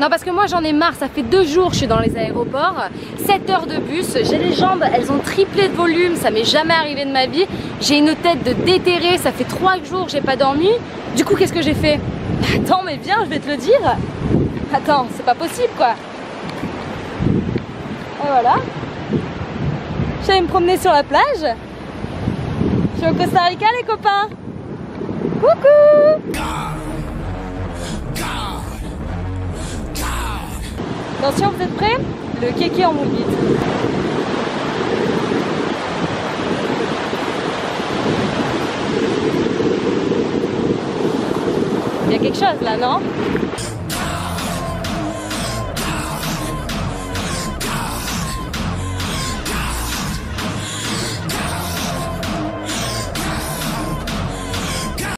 Non parce que moi j'en ai marre, ça fait deux jours que je suis dans les aéroports, 7 heures de bus, j'ai les jambes, elles ont triplé de volume, ça m'est jamais arrivé de ma vie, j'ai une tête de déterré, ça fait trois jours que j'ai pas dormi, du coup qu'est-ce que j'ai fait? Attends mais viens, je vais te le dire. Attends, c'est pas possible quoi. Et voilà. J'allais me promener sur la plage. Je suis au Costa Rica les copains. Coucou Attention, vous êtes prêts Le kéké en moule vide. Il y a quelque chose là, non?